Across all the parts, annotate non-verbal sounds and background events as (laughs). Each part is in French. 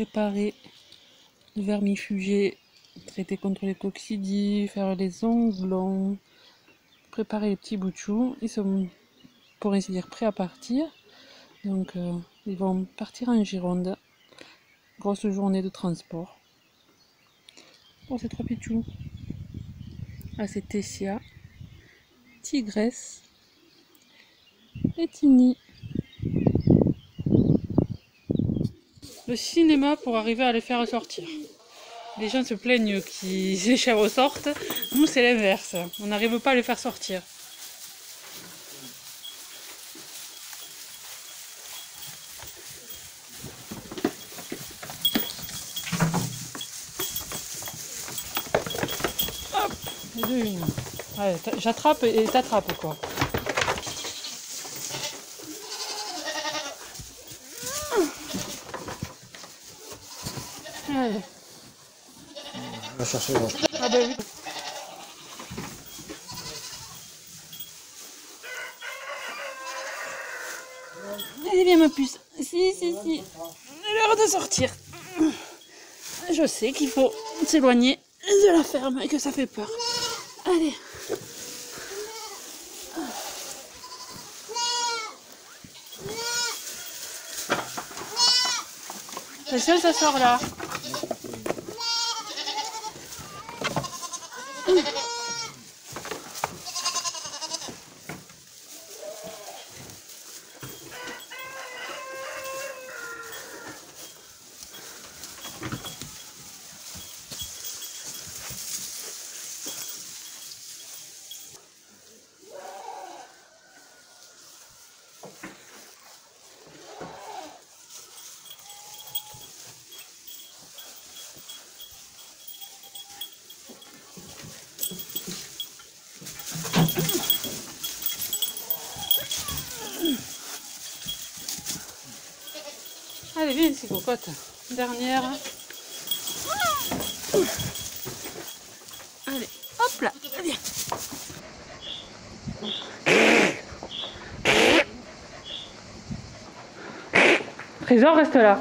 préparer le vermifugé, traiter contre les coccidies, faire les onglons, préparer les petits bouts de chou. Ils sont, pour ainsi dire, prêts à partir. Donc, euh, ils vont partir en Gironde. Grosse journée de transport. Pour ces trois pichous. Ah, c'est Tessia, Tigresse et Tini. Cinéma pour arriver à les faire sortir. Les gens se plaignent que les (laughs) chèvres sortent. Nous, c'est l'inverse. On n'arrive pas à les faire sortir. J'attrape et t'attrape quoi. Allez. On va chercher. Ah bah oui. Allez viens ma puce. Si, si, si. L'heure de sortir. Je sais qu'il faut s'éloigner de la ferme et que ça fait peur. Allez. C'est ça, ça sort là. Allez, viens ici, cocotte. Dernière. Allez, hop là, viens. Trésor, reste là.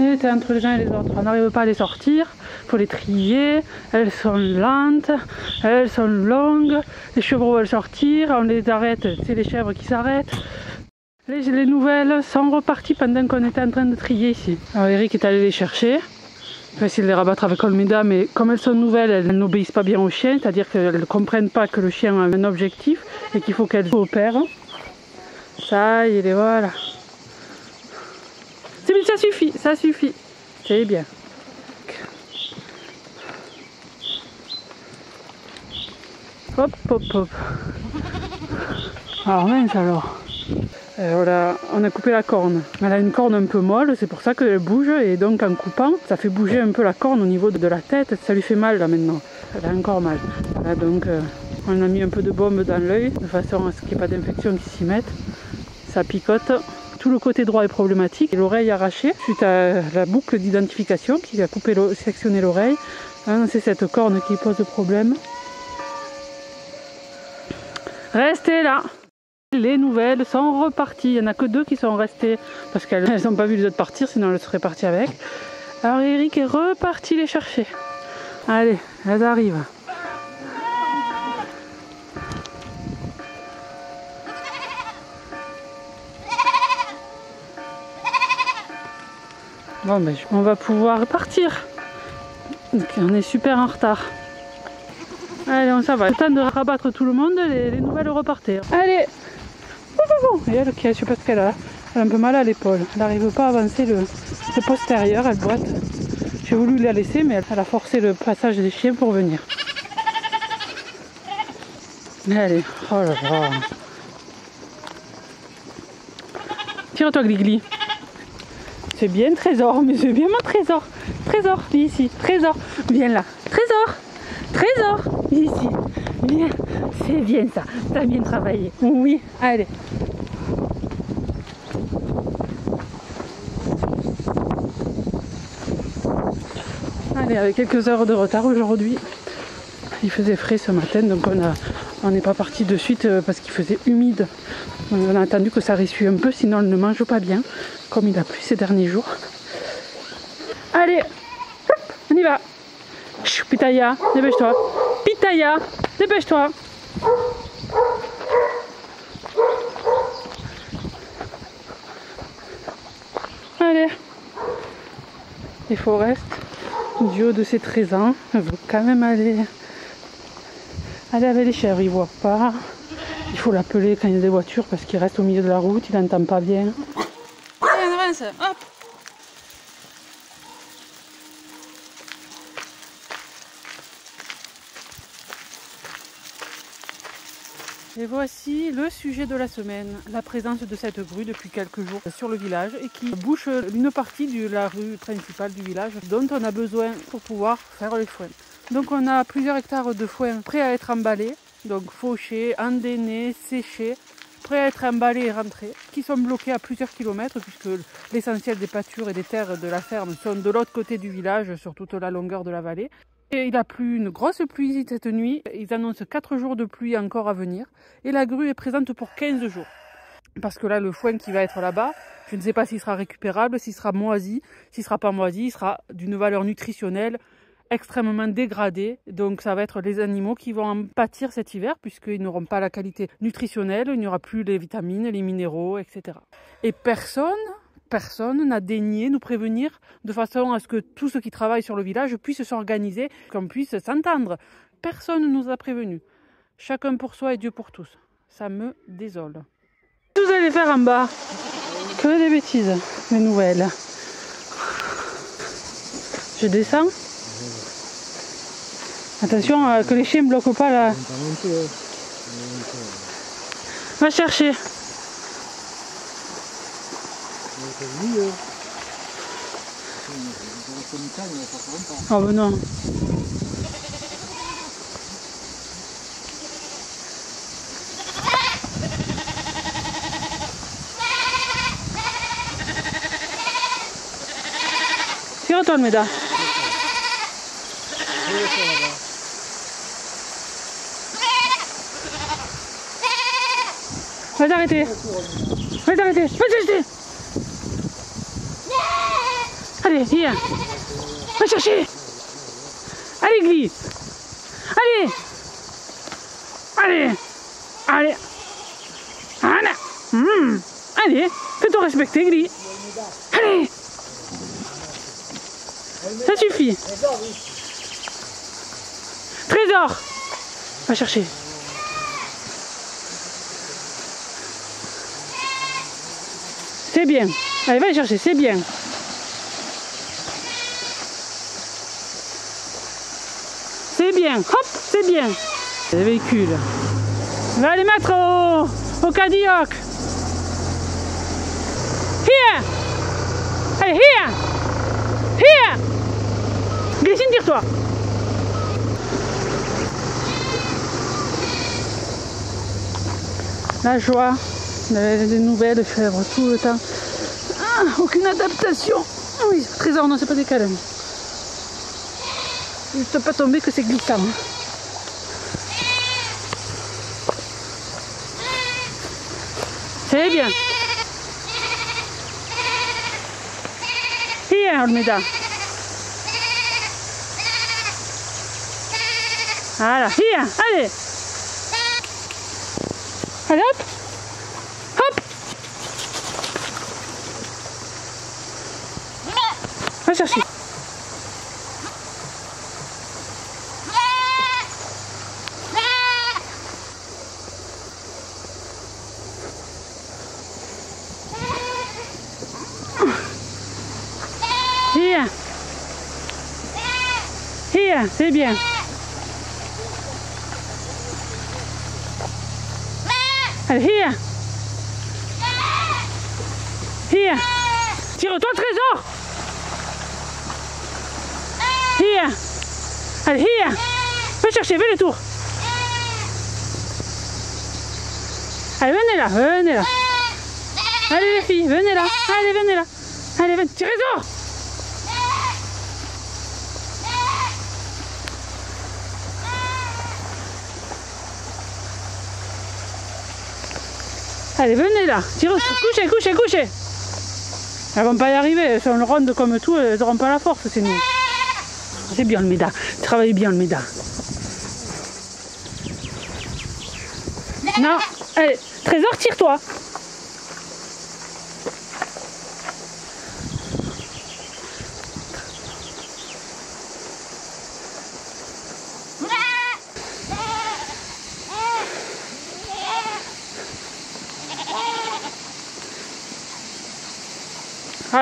Et t'es entre les uns et les autres. On n'arrive pas à les sortir. faut les trier. Elles sont lentes. Elles sont longues. Les chevreaux veulent sortir. On les arrête. C'est les chèvres qui s'arrêtent. Les, les nouvelles sont reparties pendant qu'on était en train de trier ici. Alors Eric est allé les chercher. Il va essayer de les rabattre avec Olmeda, mais comme elles sont nouvelles, elles n'obéissent pas bien au chien, c'est-à-dire qu'elles ne comprennent pas que le chien a un objectif et qu'il faut qu'elles coopèrent. Ça, il est voilà. C'est ça suffit, ça suffit. C'est bien. Hop, hop, hop. Alors mince alors. Euh, voilà, on a coupé la corne. Elle a une corne un peu molle, c'est pour ça qu'elle bouge. Et donc en coupant, ça fait bouger un peu la corne au niveau de la tête. Ça lui fait mal là maintenant. Elle a encore mal. Voilà, donc euh, on a mis un peu de baume dans l'œil de façon à ce qu'il n'y ait pas d'infection qui s'y mette. Ça picote. Tout le côté droit est problématique. L'oreille arrachée suite à la boucle d'identification qui a coupé, sectionné l'oreille. Hein, c'est cette corne qui pose problème. Restez là les nouvelles sont reparties. Il n'y en a que deux qui sont restées parce qu'elles (laughs) n'ont pas vu les autres partir, sinon elles seraient parties avec. Alors Eric est reparti les chercher. Allez, elles arrivent. Bon, ben, on va pouvoir partir. On est super en retard. Allez, on s'en va. Le temps de rabattre tout le monde, les, les nouvelles repartaient. Allez Et elle, je sais pas ce qu'elle a. Elle a un peu mal à l'épaule. Elle n'arrive pas à avancer le, le postérieur, elle boite. J'ai voulu la laisser, mais elle a forcé le passage des chiens pour venir. Allez, oh là là. Tire-toi, Gligli. C'est bien, Trésor, mais c'est bien mon Trésor. Trésor, viens ici. Trésor, viens là. Trésor, Trésor, viens ici. Viens, c'est bien ça. T'as bien travaillé. Oui, allez. Allez, avec quelques heures de retard aujourd'hui. Il faisait frais ce matin, donc on on n'est pas parti de suite euh, parce qu'il faisait humide On a attendu que ça ressuie un peu, sinon elle ne mange pas bien, comme il a plu ces derniers jours. Allez, on y va. Pitaya, dépêche-toi. Pitaya, dépêche-toi. Allez. Et Forest, du haut de ses 13 ans, veut quand même aller, aller avec les chèvres. Il voit pas. Il faut l'appeler quand il y a des voitures parce qu'il reste au milieu de la route, il n'entend pas bien. Allez, on avance, hop Et voici le sujet de la semaine, la présence de cette grue depuis quelques jours sur le village et qui bouche une partie de la rue principale du village dont on a besoin pour pouvoir faire les foins. Donc on a plusieurs hectares de foin prêts à être emballés, donc fauchés, endénés, séchés, prêts à être emballés et rentrés, qui sont bloqués à plusieurs kilomètres puisque l'essentiel des pâtures et des terres de la ferme sont de l'autre côté du village sur toute la longueur de la vallée. Et il a plu une grosse pluie cette nuit. Ils annoncent 4 jours de pluie encore à venir. Et la grue est présente pour 15 jours. Parce que là, le foin qui va être là-bas, je ne sais pas s'il sera récupérable, s'il sera moisi. S'il sera pas moisi, il sera d'une valeur nutritionnelle extrêmement dégradée. Donc ça va être les animaux qui vont en pâtir cet hiver puisqu'ils n'auront pas la qualité nutritionnelle, il n'y aura plus les vitamines, les minéraux, etc. Et personne personne n'a daigné nous prévenir de façon à ce que tous ceux qui travaillent sur le village puissent s'organiser, qu'on puisse s'entendre. Personne ne nous a prévenus. Chacun pour soi et Dieu pour tous. Ça me désole. Vous allez faire en bas Que des bêtises, les nouvelles. Je descends. Attention euh, que les chiens ne bloquent pas là. Va chercher. Oh ben non. Tire-toi le méda. Va t'arrêter. Va t'arrêter. Va t'arrêter. Allez, viens. Va chercher. Allez, Gli. Allez. Allez. Allez. Voilà. Mmh. Allez, fais-toi respecter, Gli. Allez. Ça suffit. Trésor. Va chercher. C'est bien. Allez, va chercher, c'est bien. C'est bien. Hop, c'est bien. Les véhicules. Va les mettre au, au Cadillac. Here. Allez, here. Here. Glissine, tire-toi. La joie, des nouvelles chèvres tout le temps. Ah, aucune adaptation. Ah oui, trésor, non, c'est pas des câlins. Juste pas tomber que c'est glissant. hein. C'est bien. Here, Olmeda? Voilà, here, allez. Allez, hop. Hop. Va chercher. Here, c'est bien. Allez, here. Here. Tire-toi, trésor. Here. Allez, here. Va chercher, fais le tour. Allez, venez là, venez là. Allez les filles, venez là. Allez, venez là. Allez, venez. Trésor. Allez, venez là. Tire, couchez, couchez, couchez. Elles vont pas y arriver. Elles sont rondes comme tout. Elles n'auront pas la force, c'est nous. C'est bien le méda. Travaille bien le méda. Non. Allez, Trésor, tire-toi.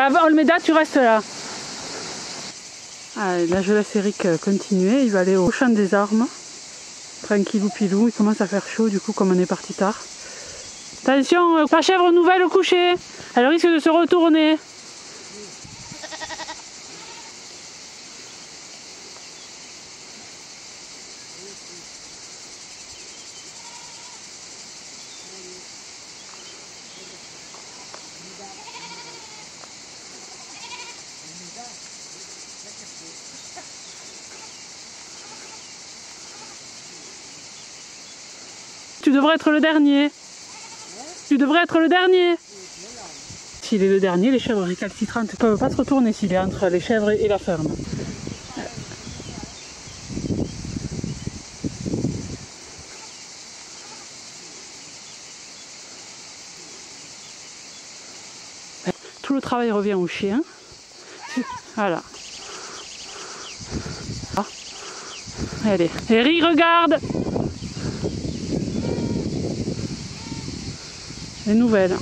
Alors, Olmeda, tu restes là. Allez, là, je laisse Eric euh, continuer. Il va aller au champ des armes. Tranquillou pilou. Il commence à faire chaud, du coup, comme on est parti tard. Attention, euh, la chèvre nouvelle au coucher. Elle risque de se retourner. Tu devrais être le dernier. Tu devrais être le dernier. S'il est le dernier, les chèvres récalcitrantes ne peuvent pas se retourner s'il est entre les chèvres et la ferme. Tout le travail revient au chien. Voilà. Ah. Allez, Eric, regarde les nouvelles.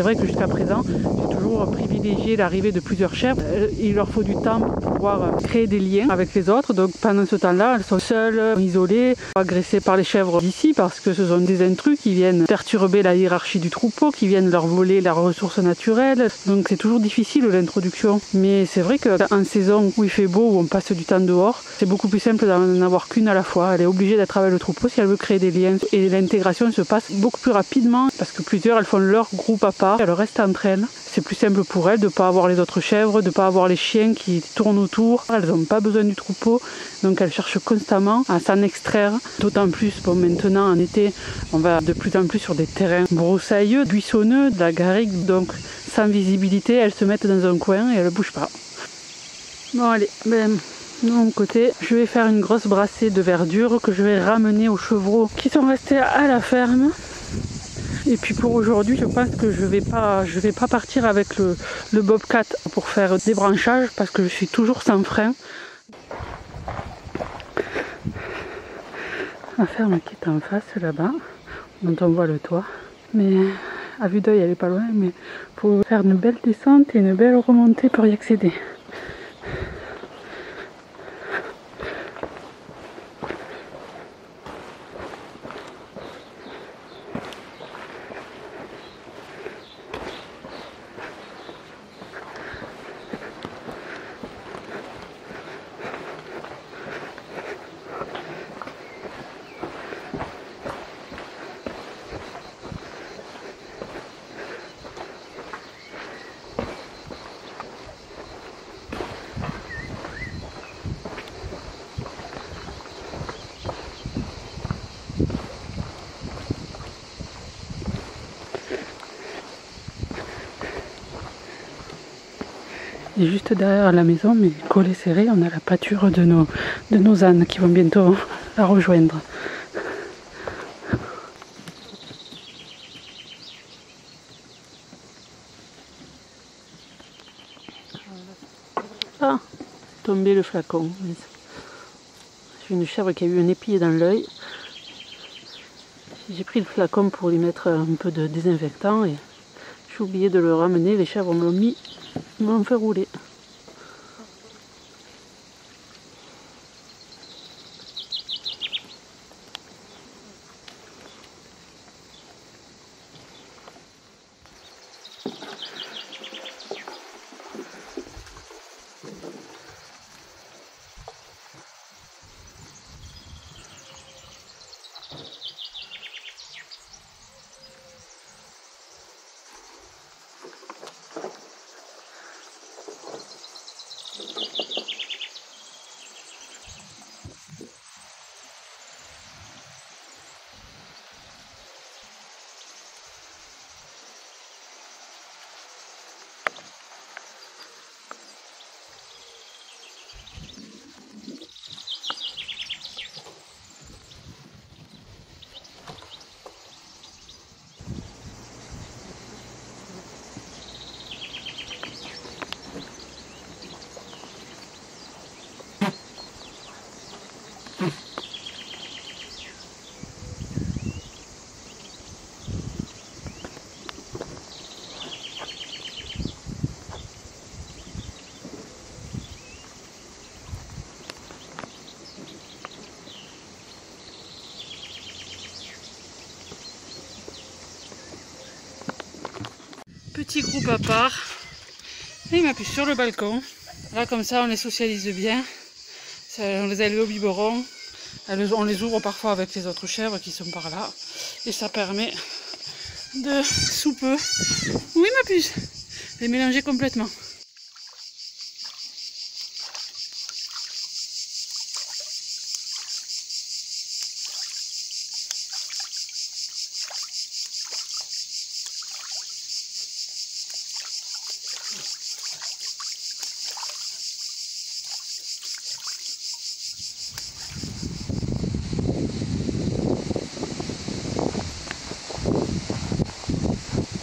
C'est vrai que jusqu'à présent, j'ai toujours privilégié l'arrivée de plusieurs chèvres. Euh, Il leur faut du temps pour pouvoir euh, créer des liens avec les autres. Donc pendant ce temps-là, elles sont seules, isolées, agressées par les chèvres d'ici parce que ce sont des intrus qui viennent perturber la hiérarchie du troupeau, qui viennent leur voler leurs ressources naturelles. Donc c'est toujours difficile l'introduction. Mais c'est vrai qu'en saison où il fait beau, où on passe du temps dehors, c'est beaucoup plus simple d'en avoir qu'une à la fois. Elle est obligée d'être avec le troupeau si elle veut créer des liens. Et l'intégration se passe beaucoup plus rapidement parce que plusieurs, elles font leur groupe à part, elles restent entre elles. C'est plus simple pour elles de ne pas avoir les autres chèvres, de ne pas avoir les chiens qui tournent autour. Elles n'ont pas besoin du troupeau, donc elles cherchent constamment à s'en extraire. D'autant plus, bon, maintenant en été, on va de plus en plus sur des terrains broussailleux, buissonneux, de la garrigue, donc sans visibilité. Elles se mettent dans un coin et elles ne bougent pas. Bon, allez, ben, de mon côté, je vais faire une grosse brassée de verdure que je vais ramener aux chevreaux qui sont restés à la ferme. Et puis pour aujourd'hui, je pense que je vais vais pas partir avec le, Bobcat pour faire des branchages parce que je suis toujours sans frein. La ferme qui est en face là-bas, dont on voit le toit. Mais à vue d'œil, elle est pas loin, mais pour faire une belle descente et une belle remontée pour y accéder. Juste derrière la maison, mais collé serré, on a la pâture de nos, de nos ânes qui vont bientôt (laughs) la rejoindre. Ah, tombé le flacon. J'ai une chèvre qui a eu un épier dans l'œil. J'ai pris le flacon pour lui mettre un peu de désinfectant et j'ai oublié de le ramener. Les chèvres me l'ont mis, m'enferrurer. Petit groupe à part. Et il m'a pu sur le balcon. Là, comme ça, on les socialise bien. on les élève au biberon. On les ouvre parfois avec les autres chèvres qui sont par là. Et ça permet de sous peu, oui ma puce, les mélanger complètement.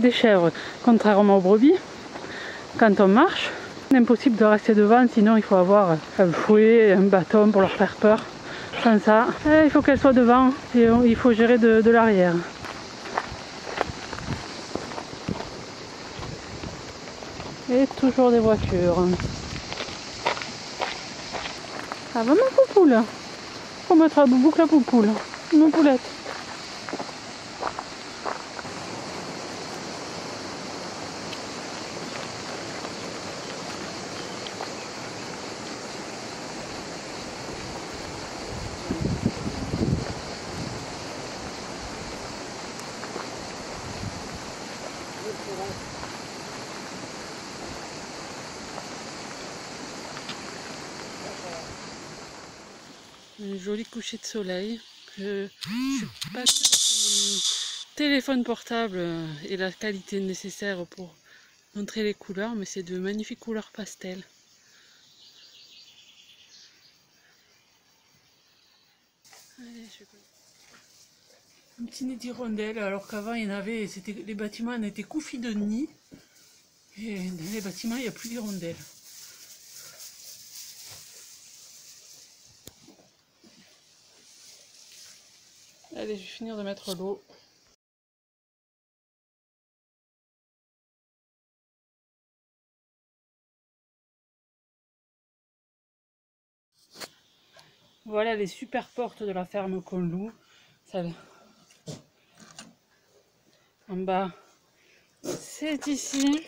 des chèvres, contrairement aux brebis. Quand on marche, impossible de rester devant, sinon il faut avoir un fouet, un bâton pour leur faire peur. Sans ça, eh, il faut qu'elles soient devant et il faut gérer de, l'arrière. Et toujours des voitures. Ah va mon poupoule Faut mettre à boucle la poupoule. Mon poulette. Un joli de soleil. Je, suis pas que mon téléphone portable ait la qualité nécessaire pour montrer les couleurs, mais c'est de magnifiques couleurs pastel. Un petit nid d'hirondelle, alors qu'avant il y en avait, les bâtiments étaient couffis de nids. Et dans les bâtiments, il n'y a plus d'hirondelles. Je vais finir de mettre l'eau. Voilà les super portes de la ferme. Celle en bas, c'est ici.